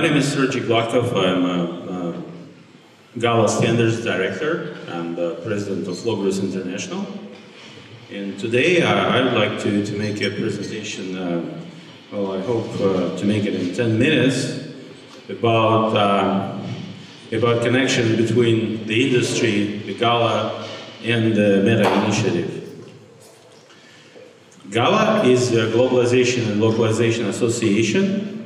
my name is Sergey Gladkoff. I'm a, a Gala Standards Director and President of Logrus International. And today uh, I would like to, to make a presentation, uh, well, I hope uh, to make it in 10 minutes, about, uh, about connection between the industry, the Gala, and the Meta Initiative. GALA is a Globalization and Localization Association.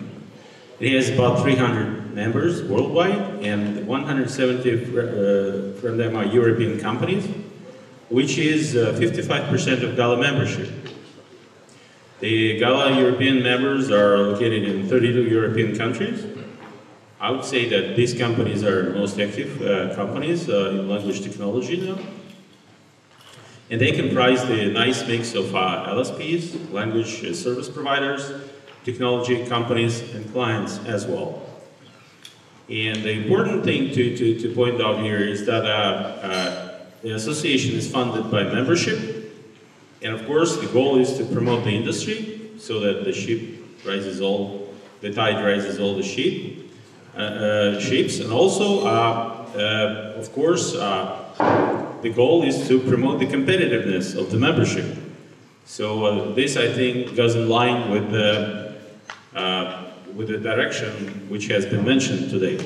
It has about 300 members worldwide, and 170 uh, from them are European companies, which is 55% uh, of GALA membership. The GALA European members are located in 32 European countries. I would say that these companies are most active uh, companies uh, in language technology now. And they comprise the nice mix of uh, LSPs, language uh, service providers, technology companies, and clients as well. And the important thing to, to, to point out here is that uh, uh, the association is funded by membership. And of course, the goal is to promote the industry so that the ship rises all, the tide rises all the ship, uh, uh, ships. And also, of course, the goal is to promote the competitiveness of the membership. So uh, this, I think, goes in line with the, uh, with the direction which has been mentioned today.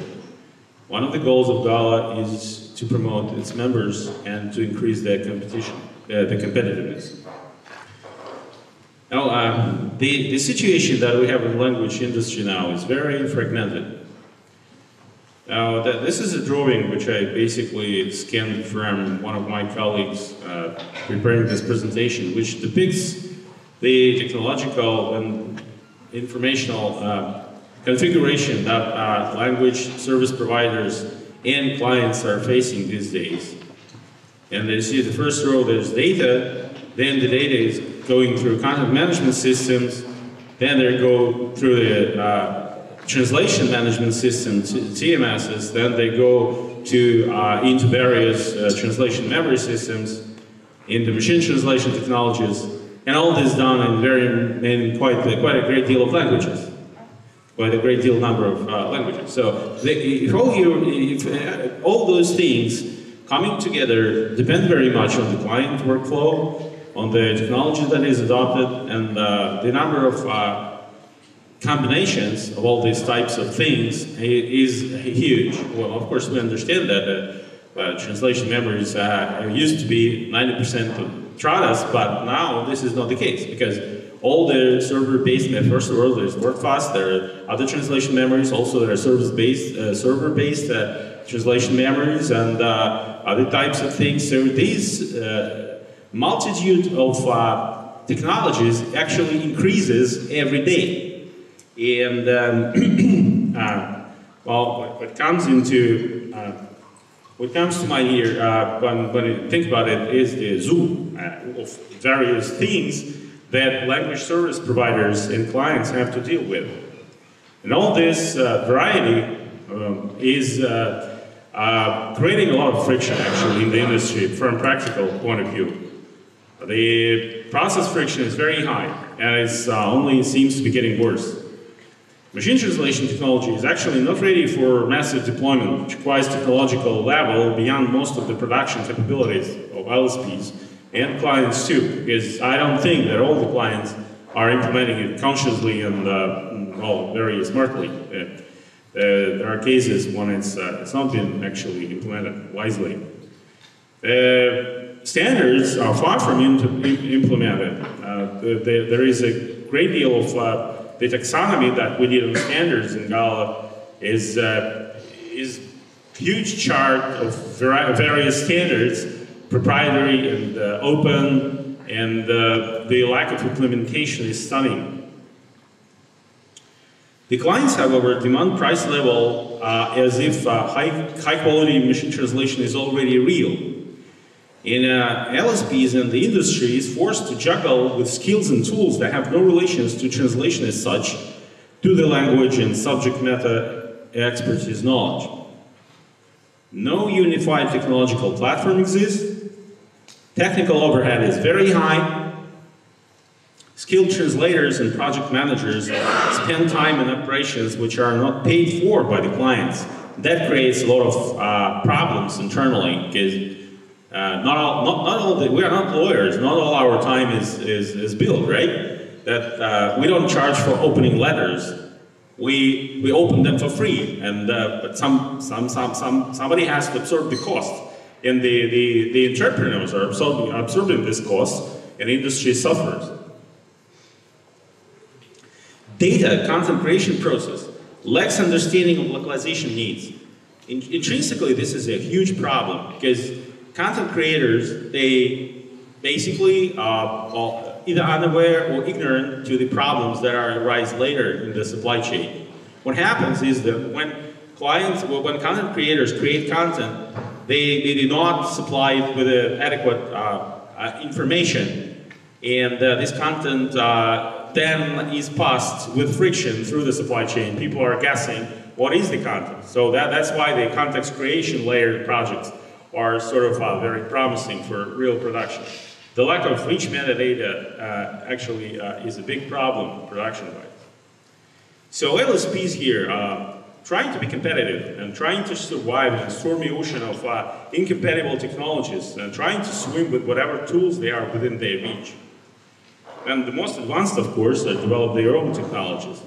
One of the goals of GALA is to promote its members and to increase their competition, uh, the competitiveness. Now, uh, the, the situation that we have in the language industry now is very fragmented. Now, that, this is a drawing which I basically scanned from one of my colleagues uh, preparing this presentation, which depicts the technological and informational uh, configuration that uh, language service providers and clients are facing these days. And you see the first row, there's data, then the data is going through content management systems, then they go through the uh, translation management system, TMSs, then they go to uh, into various uh, translation memory systems, into machine translation technologies, and all this done in very in quite quite a great deal of languages, quite a great deal number of uh, languages. So if all you if, uh, all those things coming together depend very much on the client workflow, on the technology that is adopted, and uh, the number of uh, combinations of all these types of things is huge. Well, of course, we understand that uh, translation memories uh, used to be 90% of Trados, but now this is not the case because all the server-based, first WordFast, there are other translation memories, also there are service-based, uh, server-based uh, translation memories and uh, other types of things. So these multitude of technologies actually increases every day. And um, uh, well, what, comes into uh, what comes to here uh, when, when I think about it is the zoo uh, of various things that language service providers and clients have to deal with. And all this uh, variety um, is uh, creating a lot of friction actually in the industry from a practical point of view. The process friction is very high and it only seems to be getting worse. Machine translation technology is actually not ready for massive deployment, which requires technological level beyond most of the production capabilities of LSPs and clients too, because I don't think that all the clients are implementing it consciously and, uh, well, very smartly. Uh, uh, there are cases when it's, uh, been actually implemented wisely. Uh, standards are far from implemented. Uh, there is a great deal of the taxonomy that we did on standards in Gala is, is huge chart of various standards, proprietary and uh, open, and uh, the lack of implementation is stunning. The clients, however, demand price level uh, as if uh, high, high quality machine translation is already real. In uh, LSPs and the industry is forced to juggle with skills and tools that have no relations to translation as such, to the language and subject matter expertise knowledge. No unified technological platform exists. Technical overhead is very high. Skilled translators and project managers spend time in operations which are not paid for by the clients. That creates a lot of uh, problems internally because uh, not all, not, not all the, we are not lawyers. Not all our time is, is, is billed, right? That uh, we don't charge for opening letters. We, we open them for free, and uh, but some, some, some, some, somebody has to absorb the cost. And the, the, the entrepreneurs are absorbing, absorbing this cost, and industry suffers. Data content creation process lacks understanding of localization needs. In, intrinsically, this is a huge problem because content creators, they basically uh, are either unaware or ignorant to the problems that are arise later in the supply chain. What happens is that when clients, when content creators create content, they, they do not supply it with adequate uh, uh, information. And uh, this content uh, then is passed with friction through the supply chain. People are guessing what is the content. So that, that's why the context creation layer projects are sort of uh, very promising for real production. The lack of rich metadata uh, actually uh, is a big problem production-wise. So LSPs here, uh, trying to be competitive and trying to survive in a stormy ocean of uh, incompatible technologies and trying to swim with whatever tools they are within their reach. And the most advanced, of course, uh, develop their own technologies.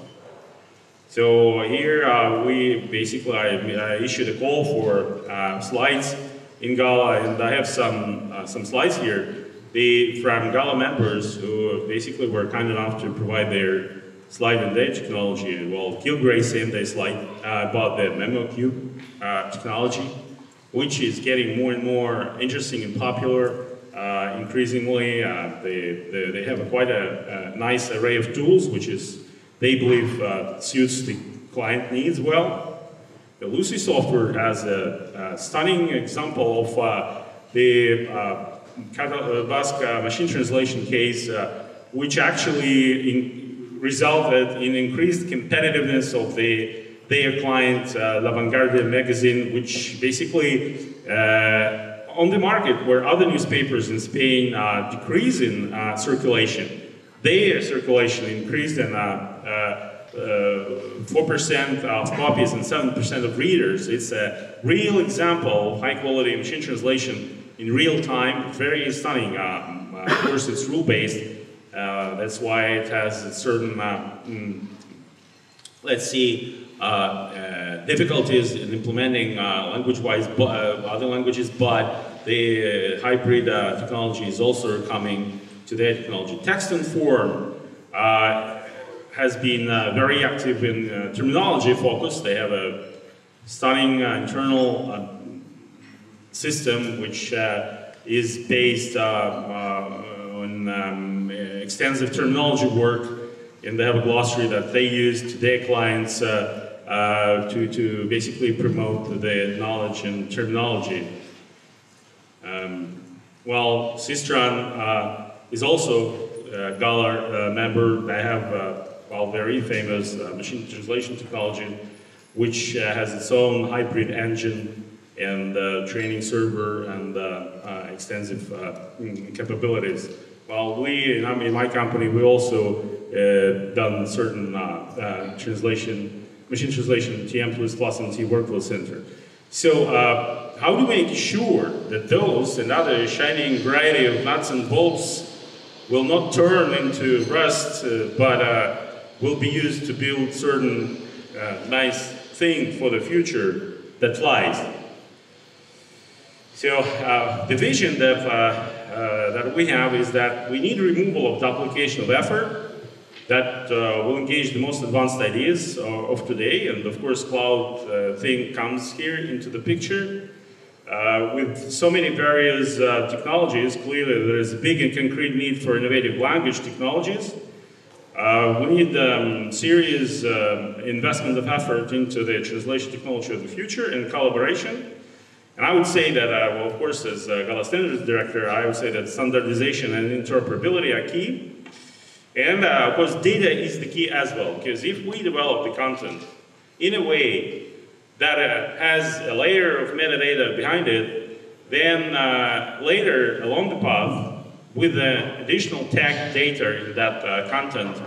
So here uh, we basically I, I, issued a call for uh, slides in Gala, and I have some uh, some slides here. They from Gala members who basically were kind enough to provide their slide and their technology. Well, Kilgray sent a slide uh, about the memoQ uh, technology, which is getting more and more interesting and popular. Uh, increasingly, uh, they, they, they, have a quite a, a, nice array of tools, which is they believe uh, suits the client needs well. The Lucy software has a, a stunning example of uh, the uh, Basque machine translation case, which actually in, resulted in increased competitiveness of the their client, uh, La Vanguardia magazine, which basically uh, on the market where other newspapers in Spain uh, decrease in uh, circulation, their circulation increased and 4% uh, of copies and 7% of readers. It's a real example of high quality machine translation in real time. Very stunning. Um, uh, of course, it's rule based. Uh, that's why it has a certain, mm, let's see, difficulties in implementing language-wise other languages, but the hybrid technology is also coming to their technology. Text&Form uh, has been uh, very active in uh, terminology focus. They have a stunning uh, internal uh, system which is based on um, extensive terminology work and they have a glossary that they use to their clients to, to basically promote the knowledge and terminology. Um, well, Systran is also a Gala uh, member. They have uh, well, very famous uh, machine translation technology, which uh, has its own hybrid engine and uh, training server and extensive capabilities. Well, we, in, in my company, we also done certain translation, machine translation, TM++ and T Workflow Center. So uh, how do we make sure that those and other shining variety of nuts and bolts will not turn into rust, uh, but uh, will be used to build certain uh, nice thing for the future that flies. So uh, the vision that, uh, uh, that we have is that we need removal of duplication of effort that uh, will engage the most advanced ideas of today. And of course, cloud thing comes here into the picture. Uh, with so many various uh, technologies, clearly there is a big and concrete need for innovative language technologies. Uh, we need um, serious uh, investment of effort into the translation technology of the future and collaboration. And I would say that, uh, well, of course, as uh, Gala Standards Director, I would say that standardization and interoperability are key. And uh, of course, data is the key as well, because if we develop the content in a way that uh, has a layer of metadata behind it, then uh, later along the path, with the additional tag data in that uh, content,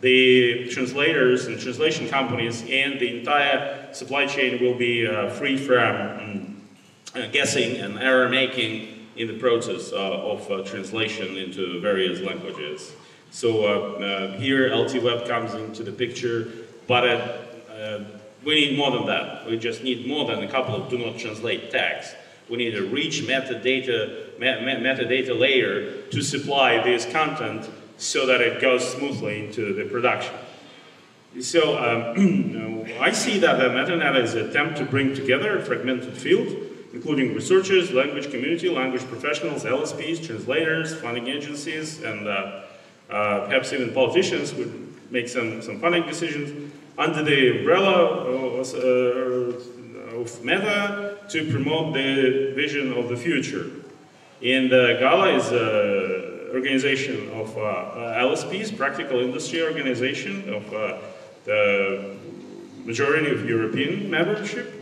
the translators and translation companies and the entire supply chain will be uh, free from uh, guessing and error making in the process uh, of uh, translation into various languages. So uh, uh, here LTWeb comes into the picture, but uh, we need more than that. We just need more than a couple of do not translate tags. We need a rich metadata, me metadata layer to supply this content so that it goes smoothly into the production. So um, I see that the MetaNet is an attempt to bring together a fragmented field, including researchers, language community, language professionals, LSPs, translators, funding agencies, and uh, uh, perhaps even politicians would make some, some funding decisions under the umbrella of, uh, of Meta to promote the vision of the future. And uh, Gala is an organization of uh, uh LSPs, practical industry organization of the majority of European membership,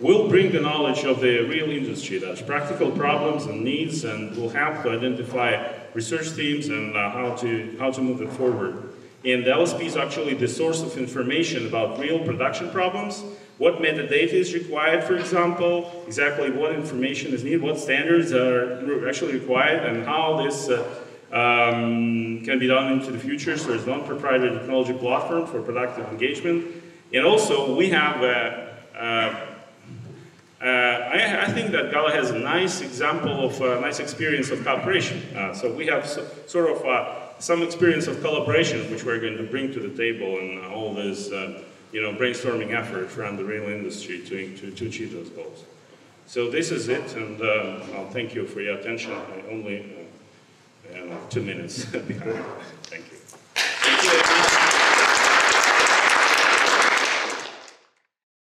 will bring the knowledge of the real industry, that's practical problems and needs, and will help to identify research themes and how, to, how to move it forward. And the LSP is actually the source of information about real production problems, what metadata is required, for example, exactly what information is needed, what standards are actually required, and how this uh, um, can be done into the future. So there's non-proprietary technology platform for productive engagement. And also, we have, uh, uh, uh I, I, think that Gala has a nice example of a nice experience of cooperation. Uh, so we have so, sort of uh, some experience of collaboration, which we're going to bring to the table and all this, uh, you know, brainstorming effort around the rail industry to, to, to achieve those goals. So this is it, and uh, I'll thank you for your attention. I only uh, two minutes.